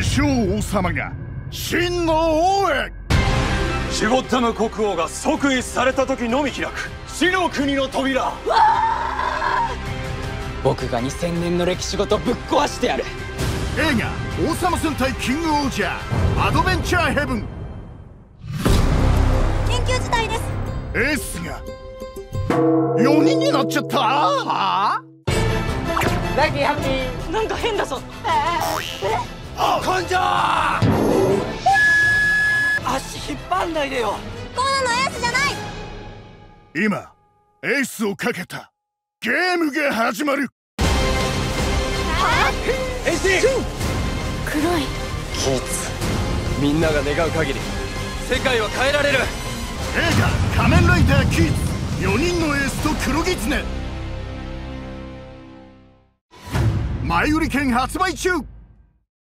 自称王様が真の王へ。シュゴッタム国王が即位された時のみ開く。死の国の扉。僕が2000年の歴史ごとぶっ壊してやる。映画「王様戦隊キングオージャーアドベンチャーヘブン」緊急事態です。エースが4人になっちゃった。はラッキーハッピー。なんか変だぞ根性足引っ張んないでよコーナのエースじゃない今エースをかけたゲームが始まる変身黒いキーツみんなが願う限り世界は変えられる映画「仮面ライダーキッズ4人のエースと黒狐前売り券発売中